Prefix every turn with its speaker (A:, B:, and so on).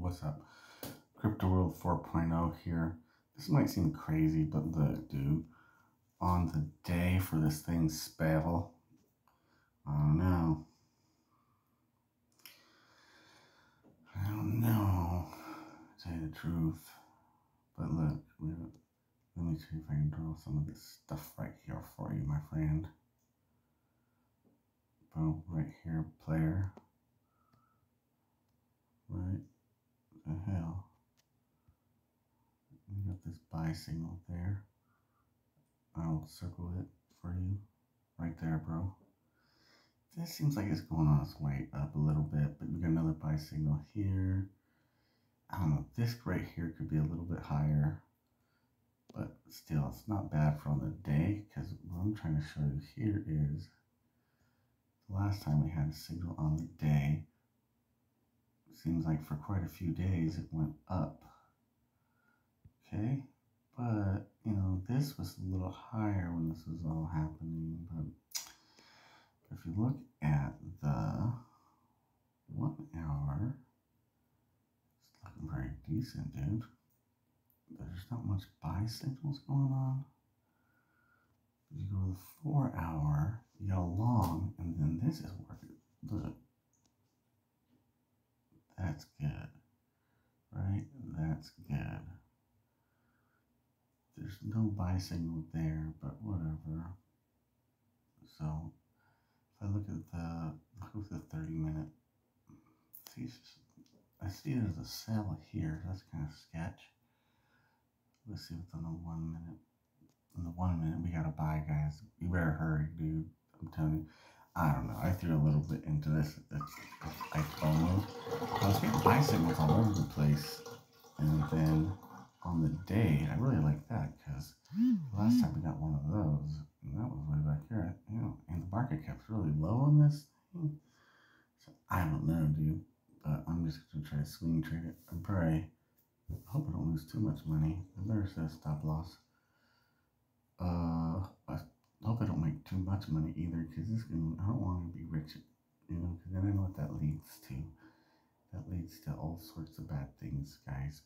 A: What's up? Crypto World 4.0 here. This might seem crazy, but look, dude. On the day for this thing Spell, I don't know. I don't know, to tell you the truth. But look, let me see if I can draw some of this stuff right here for you, my friend. Boom, right here, player. Right, the hell. You got this buy signal there. I'll circle it for you. Right there, bro. This seems like it's going on its way up a little bit, but we got another buy signal here. I don't know, this right here could be a little bit higher, but still, it's not bad for on the day, because what I'm trying to show you here is the last time we had a signal on the day, seems like for quite a few days it went up. Okay, but you know, this was a little higher when this was all happening, but if you look at the one hour, it's looking very decent, dude. There's not much buy signals going on. You go to the four hour, you go long, and then this is working. Look, that's good, right? That's good. There's no buy signal there, but whatever. So if I look at the look at the 30 minute, see, I see there's a sell here. That's kind of sketch. Let's see what's the one minute. In the one minute, we gotta buy, guys. You better hurry, dude. I'm telling you. I don't know. I threw a little bit into this. I FOMO. I was getting buy signals all over the place, and then on the day, I really like that because last time we got one of those, and that was way back here, you know, and the market cap's really low on this thing. So I don't know, dude, but I'm just gonna try to swing trade it and pray. I hope I don't lose too much money. Set a stop loss. Uh, I hope I don't make too much money either, because this can, I don't want to be rich, you know, because then I know what that leads to. That leads to all sorts of bad things, guys.